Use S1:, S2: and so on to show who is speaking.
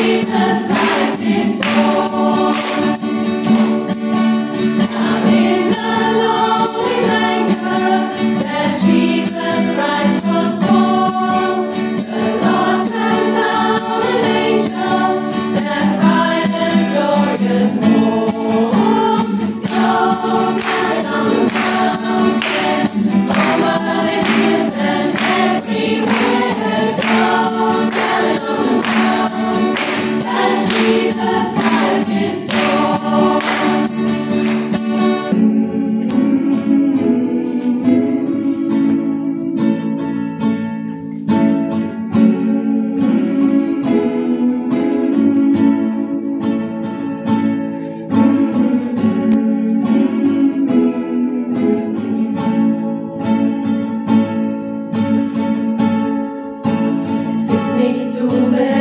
S1: Jesus Christ is born. ist nicht zu beenden.